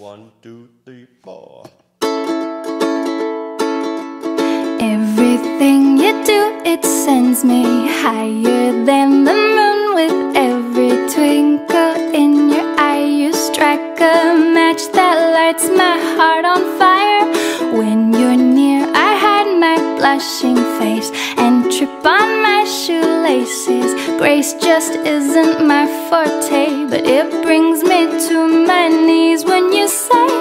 One, two, three, four. Everything you do, it sends me higher than the moon with every twinkle in your eye. You strike a match that lights my heart blushing face and trip on my shoelaces. Grace just isn't my forte, but it brings me to my knees when you say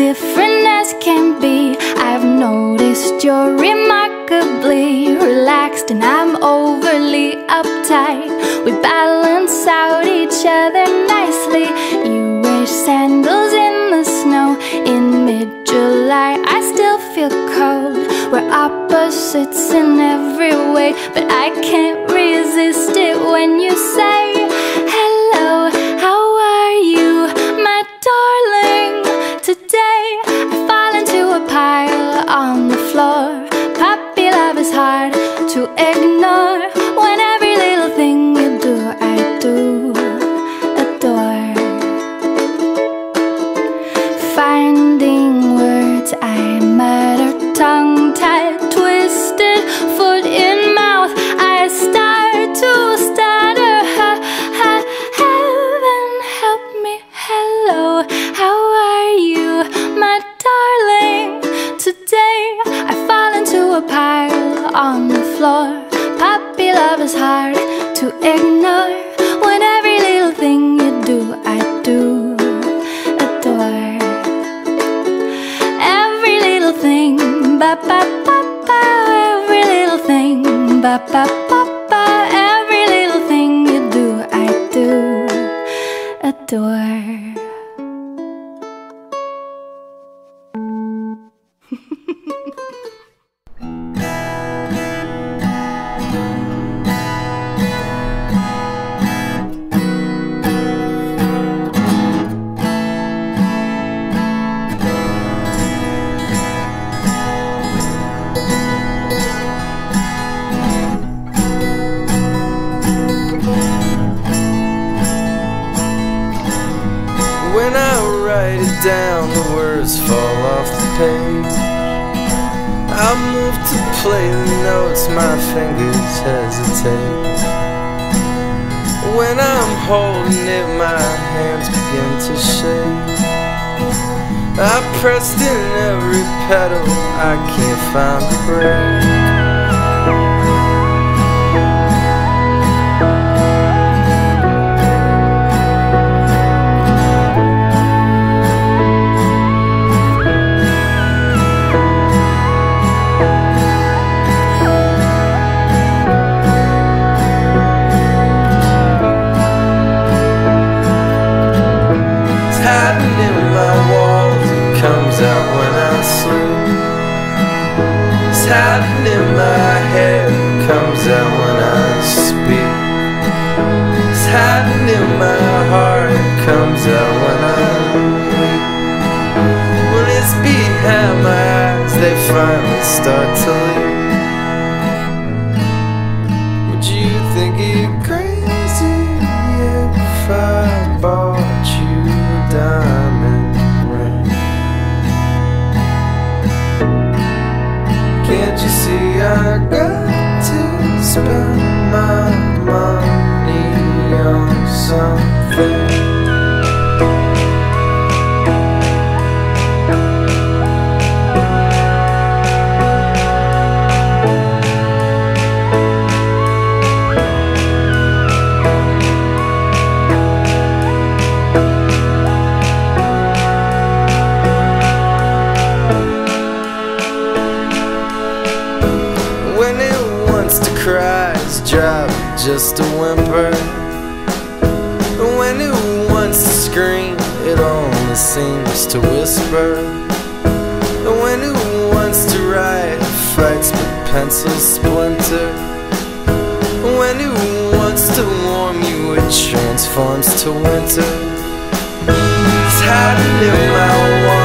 different as can be. I've noticed you're remarkably relaxed, and I'm overly uptight. We balance out each other nicely. You wear sandals in the snow in mid July. I still feel cold. We're opposites in every way, but I can't resist it when you say, is hard to ignore. When every little thing you do, I do adore. Every little thing, ba ba ba ba. Every little thing, ba ba ba. When I write it down, the words fall off the page. I move to play the notes, my fingers hesitate. When I'm holding it, my hands begin to shake. I pressed in every pedal, I can't find a break. It's dry, just a whimper. When it wants to scream, it only seems to whisper. And when it wants to write, it fights but pencils splinter. When it wants to warm you it transforms to winter. It's to live my